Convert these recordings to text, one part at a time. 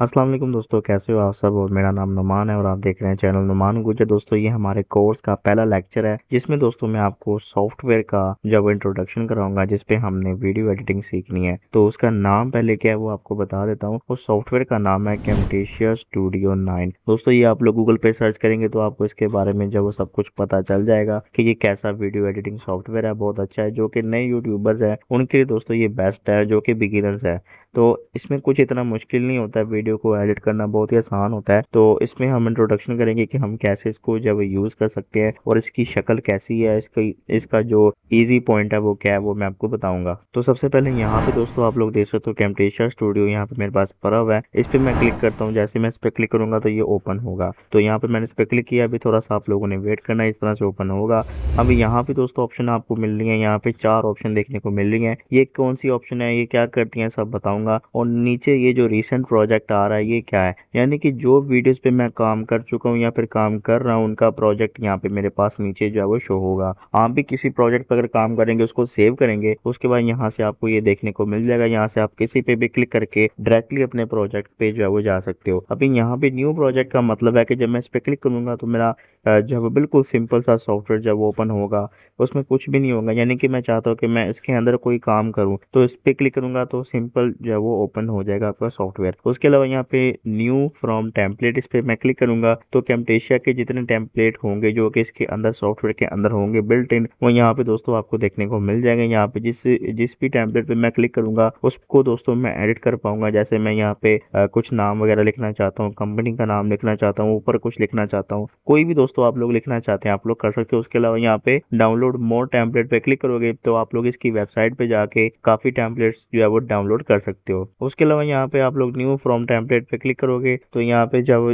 अस्सलाम वालेकुम दोस्तों, कैसे हो आप सब? और मेरा नाम नुमान है और आप देख रहे हैं चैनल नुमान गुजर दोस्तों, ये हमारे कोर्स का पहला लेक्चर है, जिसमें दोस्तों मैं आपको सॉफ्टवेयर का जब इंट्रोडक्शन कराऊँगा, जिसपे हमने वीडियो एडिटिंग सीखनी है तो उसका नाम पहले क्या है वो आपको बता देता हूँ। उस सॉफ्टवेयर का नाम है कैमटेशिया स्टूडियो नाइन दोस्तों, ये आप लोग गूगल पे सर्च करेंगे तो आपको इसके बारे में जब सब कुछ पता चल जाएगा कि ये कैसा वीडियो एडिटिंग सॉफ्टवेयर है, बहुत अच्छा है, जो कि नए यूट्यूबर्स है, उनके लिए दोस्तों ये बेस्ट है, जो कि बिगिनर्स है। तो इसमें कुछ इतना मुश्किल नहीं होता है वीडियो को एडिट करना बहुत ही आसान होता है। तो इसमें हम इंट्रोडक्शन करेंगे कि हम कैसे इसको जब यूज़ कर सकते हैं और इसकी शक्ल कैसी है, इसका इसका जो इजी पॉइंट है वो क्या है, वो मैं आपको बताऊँगा। तो सबसे पहले यहाँ पे दोस्तों आप लोग देख सकते हो कैमटेशा स्टूडियो यहाँ पे मेरे पास हुआ है। इस पर मैं क्लिक करता हूँ, जैसे मैं इस पर क्लिक करूँगा तो ये ओपन होगा। तो यहाँ पे मैंने इस पर क्लिक किया, अभी थोड़ा सा आप लोगों ने वेट करना इस तरह से ओपन होगा। अभी यहाँ पे दोस्तों ऑप्शन आपको मिल रही है, यहाँ पे चार ऑप्शन देखने को मिल रही है। ये कौन सी ऑप्शन है, ये क्या करती है सब बताऊँगा। और नीचे ये जो रिसेंट प्रोजेक्ट आ रहा है, ये क्या है? यानी कि जो वीडियोस पे मैं काम कर चुका हूँ या फिर काम कर रहा हूँ, उनका प्रोजेक्ट यहाँ पे मेरे पास नीचे जो है वो शो होगा। आप भी किसी प्रोजेक्ट पर अगर काम करेंगे, उसको सेव करेंगे, उसके बाद यहाँ से आपको ये देखने को मिल जाएगा। यहाँ से आप किसी पे भी क्लिक करके डायरेक्टली अपने प्रोजेक्ट पे जो है वो जा सकते हो। अभी यहाँ पे न्यू प्रोजेक्ट का मतलब है कि जब मैं इस पर क्लिक करूँगा तो मेरा जब बिल्कुल सिंपल सा सॉफ्टवेयर जब ओपन होगा। उसमें कुछ भी नहीं होगा। यानी कि मैं चाहता हूँ कि मैं इसके अंदर कोई काम करूँ तो इस पर क्लिक करूँगा तो सिंपल जो है, वो ओपन हो जाएगा आपका सॉफ्टवेयर उसके अलावा यहाँ पे न्यू फ्रॉम टेम्पलेट इस पर मैं क्लिक करूँगा तो कैमटेशिया के जितने टेम्पलेट होंगे, जो कि इसके अंदर सॉफ्टवेयर के अंदर होंगे बिल्ट इन वो यहाँ पे दोस्तों आपको देखने को मिल जाएँगे। यहाँ पे जिस जिस भी टेम्पलेट पे मैं क्लिक करूँगा, उसको दोस्तों मैं एडिट कर पाऊँगा। जैसे मैं यहाँ पे कुछ नाम वगैरह लिखना चाहता हूँ कंपनी का नाम लिखना चाहता हूँ, ऊपर कुछ लिखना चाहता हूँ, कोई भी दोस्तों आप लोग लिखना चाहते हैं, आप लोग कर सकते हो। उसके अलावा यहाँ पे डाउनलोड मोर टेम्पलेट पे क्लिक करोगे तो आप लोग इसकी वेबसाइट पे जाके काफ़ी टेम्पलेट्स जो है वो डाउनलोड कर सकते हो। उसके अलावा यहाँ पे आप लोग न्यू फ्रॉम टेम्पलेट पे क्लिक करोगे तो यहाँ पे जब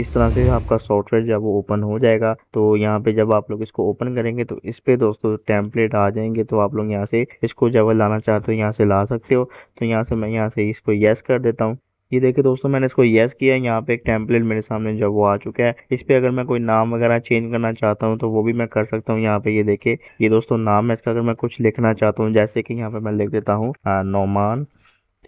इस तरह से आपका सॉफ्टवेयर जब वो ओपन हो जाएगा तो यहाँ पे जब आप लोग इसको ओपन करेंगे तो इस पे दोस्तों टेम्पलेट आ जाएँगे तो आप लोग यहाँ से इसको जब लाना चाहते हो, यहाँ से ला सकते हो। तो यहाँ से मैं यहाँ से इसको यस कर देता हूँ। ये देखिए दोस्तों, मैंने इसको यस किया यहाँ पे एक टेम्पलेट मेरे सामने जब वो आ चुका है। इस पे अगर मैं कोई नाम वगैरह चेंज करना चाहता हूँ तो वो भी मैं कर सकता हूँ। यहाँ पे ये देखिए, ये दोस्तों नाम है इसका, अगर मैं कुछ लिखना चाहता हूँ, जैसे कि यहाँ पे मैं लिख देता हूँ नोमान।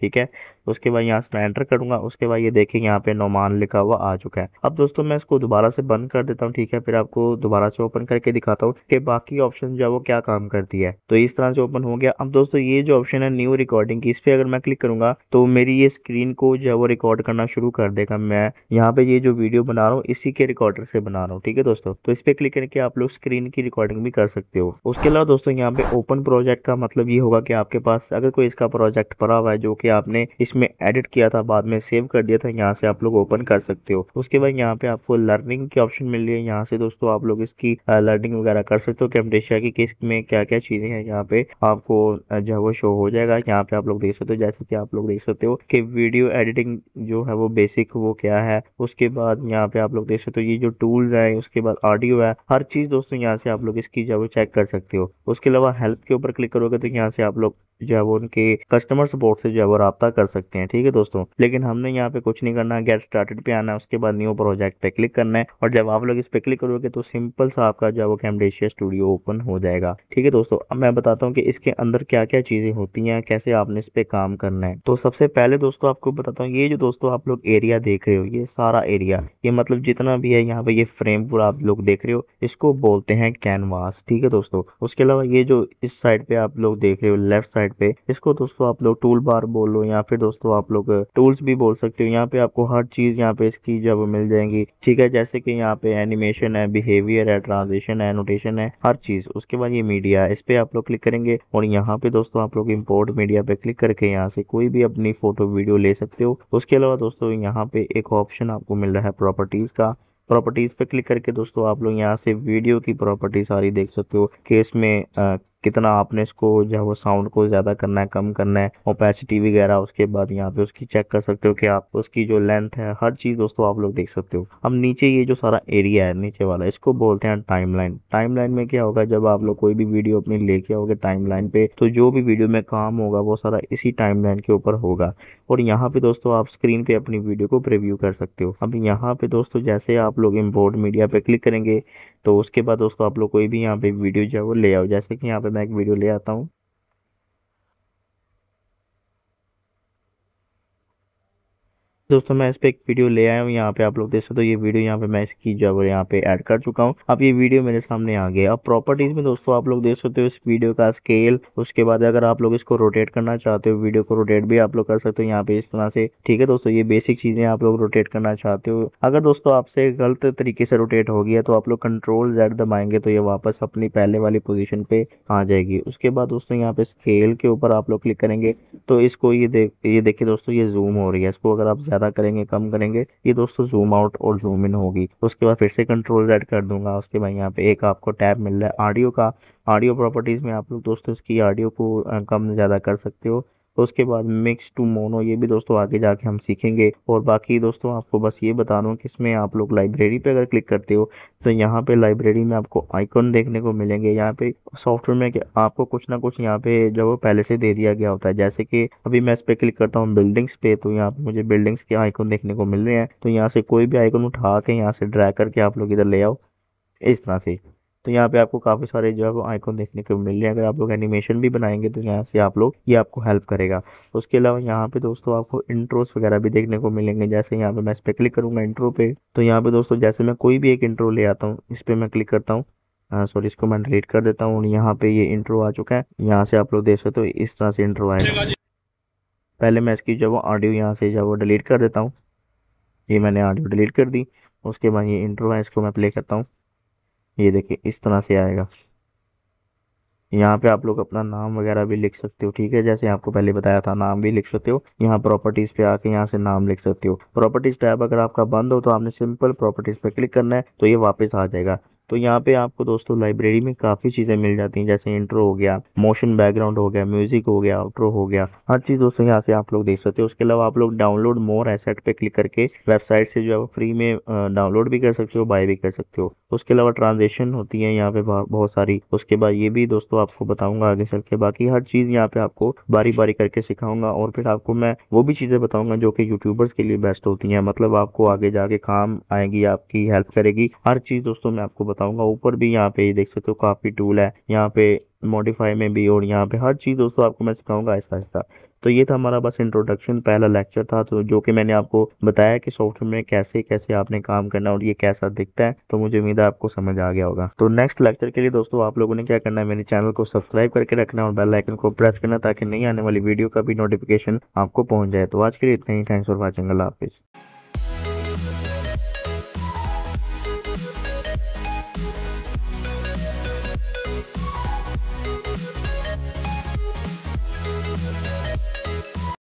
ठीक है? उसके बाद यहाँ से मैं एंटर करूँगा, उसके बाद ये देखिए यहाँ पे नोमान लिखा हुआ आ चुका है। अब दोस्तों मैं इसको दोबारा से बंद कर देता हूँ, ठीक है? फिर आपको दोबारा से ओपन करके दिखाता हूँ कि बाकी ऑप्शन जो है वो क्या काम करती है। तो इस तरह से ओपन हो गया। अब दोस्तों ये जो ऑप्शन है न्यू रिकॉर्डिंग की, इस पर अगर मैं क्लिक करूँगा तो मेरी ये स्क्रीन को जो है वो रिकॉर्ड करना शुरू कर देगा। मैं यहाँ पे ये जो वीडियो बना रहा हूँ, इसी के रिकॉर्डर से बना रहा हूँ, ठीक है दोस्तों? तो इस पे क्लिक करके आप लोग स्क्रीन की रिकॉर्डिंग भी कर सकते हो। उसके अलावा दोस्तों यहाँ पे ओपन प्रोजेक्ट का मतलब ये होगा कि आपके पास अगर कोई इसका प्रोजेक्ट पड़ा हुआ है, जो कि आपने इसमें एडिट किया था, बाद में सेव कर दिया था, यहाँ से आप लोग ओपन कर सकते हो। उसके बाद यहाँ पे आपको लर्निंग की ऑप्शन मिल रही है। यहाँ से दोस्तों आप लोग इसकी लर्निंग वगैरह कर सकते हो। कैमटेशिया की किसमें क्या क्या चीज़ें हैं, यहाँ पे आपको जो है वो शो हो जाएगा। यहाँ पे आप लोग देख सकते हो, जैसे कि आप लोग देख सकते हो कि वीडियो एडिटिंग जो है वो बेसिक वो क्या है। उसके बाद यहाँ पे आप लोग देख सकते हो, ये जो टूल्स है, उसके बाद ऑडियो है। हर चीज़ दोस्तों यहाँ से आप लोग इसकी जो चेक कर सकते हो। उसके अलावा हेल्प के ऊपर क्लिक करोगे तो यहाँ से आप लोग जो है वो उनके कस्टमर सपोर्ट से जो है वो रब्ता कर सकते हैं, ठीक है दोस्तों? लेकिन हमने यहाँ पे कुछ नहीं करना गेट स्टार्टेड पे आना है उसके बाद न्यू प्रोजेक्ट पे क्लिक करना है, और जब आप लोग इस पे क्लिक करोगे तो सिंपल सा आपका जो है वो कैमडेशिया स्टूडियो ओपन हो जाएगा। ठीक है दोस्तों, अब मैं बताता हूँ कि इसके अंदर क्या क्या चीज़ें होती हैं, कैसे आपने इस पे काम करना है। तो सबसे पहले दोस्तों आपको बताता हूँ, ये जो दोस्तों आप लोग एरिया देख रहे हो, ये सारा एरिया ये मतलब जितना भी है यहाँ पे ये फ्रेम पूरा आप लोग देख रहे हो, इसको बोलते हैं कैनवास ठीक है दोस्तों? उसके अलावा ये जो इस साइड पे आप लोग देख रहे हो लेफ़्ट साइड पे, इसको दोस्तों आप लोग टूल बार बोलो या फिर दोस्तों, आप लोग टूल्स भी बोल सकते हो। यहाँ पे आपको हर चीज़ यहाँ पे इसकी जब मिल जाएँगी। ठीक है, जैसे कि यहाँ पे एनिमेशन है बिहेवियर है ट्रांजिशन है नोटेशन है, हर चीज़। उसके बाद ये मीडिया है, इस पे आप लोग क्लिक करेंगे और यहाँ पे दोस्तों आप लोग इम्पोर्ट मीडिया पे क्लिक करके यहाँ से कोई भी अपनी फ़ोटो वीडियो ले सकते हो। उसके अलावा दोस्तों, यहाँ पे एक ऑप्शन आपको मिल रहा है प्रॉपर्टीज़ का। प्रॉपर्टीज़ पे क्लिक करके दोस्तों, आप लोग यहाँ से वीडियो की प्रॉपर्टी सारी देख सकते हो कि इसमें कितना आपने इसको जो है वो साउंड को ज़्यादा करना है, कम करना है ओपेसिटी वगैरह उसके बाद यहाँ पे उसकी चेक कर सकते हो कि आप उसकी जो लेंथ है, हर चीज़ दोस्तों आप लोग देख सकते हो। अब नीचे ये जो सारा एरिया है, नीचे वाला, इसको बोलते हैं टाइमलाइन टाइमलाइन में क्या होगा, जब आप लोग कोई भी वीडियो अपनी लेके आओगे टाइमलाइन पे तो जो भी वीडियो में काम होगा, वो सारा इसी टाइमलाइन के ऊपर होगा। और यहाँ पे दोस्तों आप स्क्रीन पे अपनी वीडियो को प्रिव्यू कर सकते हो। अब यहाँ पे दोस्तों जैसे आप लोग इम्पोर्ट मीडिया पे क्लिक करेंगे तो उसके बाद दोस्तों आप लोग कोई भी यहाँ पे वीडियो जो है वो ले आओ। जैसे कि यहाँ पे मैं एक वीडियो ले आता हूँ। दोस्तों, मैं इस पे एक वीडियो ले आया हूँ, यहाँ पे आप लोग देख सकते हो तो ये वीडियो यहाँ पे मैं इसकी जो यहाँ पे ऐड कर चुका हूँ। अब ये वीडियो मेरे सामने आ गया। अब प्रॉपर्टीज़ में दोस्तों, आप लोग देख सकते हो इस वीडियो का स्केल उसके बाद अगर आप लोग इसको रोटेट करना चाहते हो, वीडियो को रोटेट भी आप लोग कर सकते हो यहाँ पे इस तरह से। ठीक है दोस्तों, ये बेसिक चीज़ें आप लोग रोटेट करना चाहते हो। अगर दोस्तों आपसे गलत तरीके से रोटेट हो गया तो आप लोग कंट्रोल जेड दबाएँगे तो ये वापस अपनी पहले वाली पोजिशन पे आ जाएगी। उसके बाद दोस्तों, यहाँ पे स्केल के ऊपर आप लोग क्लिक करेंगे तो इसको ये देख, ये देखिए दोस्तों, ये जूम हो रही है। इसको अगर आप ज़्यादा करेंगे, कम करेंगे, ये दोस्तों जूम आउट और जूम इन होगी। उसके बाद फिर से कंट्रोल एड कर दूँगा, उसके बाद यहाँ पे एक आपको टैब मिल रहा है ऑडियो का। ऑडियो प्रॉपर्टीज़ में आप लोग दोस्तों इसकी ऑडियो को कम ज़्यादा कर सकते हो। उसके बाद मिक्स टू मोनो ये भी दोस्तों आगे जाके हम सीखेंगे। और बाकी दोस्तों, आपको बस ये बता दूँ कि इसमें आप लोग लाइब्रेरी पे अगर क्लिक करते हो तो यहाँ पे लाइब्रेरी में आपको आइकन देखने को मिलेंगे। यहाँ पे सॉफ्टवेयर में आपको कुछ ना कुछ यहाँ पे जो वो पहले से दे दिया गया होता है। जैसे कि अभी मैं इस पे क्लिक करता हूँ बिल्डिंग्स पे तो यहाँ पे मुझे बिल्डिंग्स के आइकन देखने को मिल रहे हैं। तो यहाँ से कोई भी आइकन उठा के यहाँ से ड्रैग करके आप लोग इधर ले आओ। इस तरह से। तो यहाँ पे आपको काफ़ी सारे जो है वो आइकॉन देखने को मिल रहे हैं। अगर आप लोग एनिमेशन भी बनाएँगे तो यहाँ से आप लोग ये आपको हेल्प करेगा। उसके अलावा यहाँ पे दोस्तों आपको इंट्रोस वगैरह भी देखने को मिलेंगे। जैसे यहाँ पे मैं इस पर क्लिक करूँगा इंट्रो पे तो यहाँ पे दोस्तों जैसे मैं कोई भी एक इंट्रो ले आता हूँ, इस पर मैं क्लिक करता हूँ। सॉरी इसको मैं डिलीट कर देता हूँ यहाँ पे ये इंट्रो आ चुका है। यहाँ से आप लोग देख सकते हो इस तरह से इंट्रो आएगा पहले मैं इसकी जब ऑडियो यहाँ से जब वो डिलीट कर देता हूँ। ये मैंने ऑडियो डिलीट कर दी, उसके बाद ये इंट्रो है, इसको मैं प्ले करता हूँ। ये देखिए, इस तरह से आएगा। यहाँ पे आप लोग अपना नाम वगैरह भी लिख सकते हो, ठीक है? जैसे आपको पहले बताया था, नाम भी लिख सकते हो। यहाँ प्रॉपर्टीज़ पे आके यहाँ से नाम लिख सकते हो। प्रॉपर्टीज़ टैब अगर आपका बंद हो तो आपने सिंपल प्रॉपर्टीज़ पे क्लिक करना है तो ये वापस आ जाएगा। तो यहाँ पे आपको दोस्तों लाइब्रेरी में काफ़ी चीज़ें मिल जाती हैं, जैसे इंट्रो हो गया मोशन बैकग्राउंड हो गया म्यूज़िक हो गया आउट्रो हो गया। हर चीज़ दोस्तों यहाँ से आप लोग देख सकते हो। उसके अलावा आप लोग डाउनलोड मोर एसेट पे क्लिक करके वेबसाइट से जो है फ्री में डाउनलोड भी कर सकते हो बाय भी कर सकते हो। उसके अलावा ट्रांजेक्शन होती है यहाँ पे बहुत सारी। उसके बाद ये भी दोस्तों आपको बताऊँगा आगे चल के। बाकी हर चीज़ यहाँ पे आपको बारी बारी करके सिखाऊँगा और फिर आपको मैं वो भी चीज़ें बताऊँगा जो कि यूट्यूबर्स के लिए बेस्ट होती हैं। मतलब आपको आगे जाके काम आएगी, आपकी हेल्प करेगी। हर चीज़ दोस्तों मैं आपको बताऊँगा। ऊपर भी यहाँ पे देख सकते हो काफ़ी टूल है। यहाँ पे मॉडिफाई में भी और यहाँ पे हर चीज़ दोस्तों आपको मैं सिखाऊँगा आहिस्ता आहिस्ता तो ये था हमारा बस इंट्रोडक्शन पहला लेक्चर था। तो जो कि मैंने आपको बताया कि सॉफ्टवेयर में कैसे कैसे आपने काम करना और ये कैसा दिखता है तो मुझे उम्मीद है आपको समझ आ गया होगा। तो नेक्स्ट लेक्चर के लिए दोस्तों आप लोगों ने क्या करना है, मेरे चैनल को सब्सक्राइब करके रखना और बेल आइकन को प्रेस करना ताकि नई आने वाली वीडियो का भी नोटिफिकेशन आपको पहुँच जाए। तो आज के लिए इतना ही। थैंक्स फॉर वॉचिंग अल्लाह हाफिज़।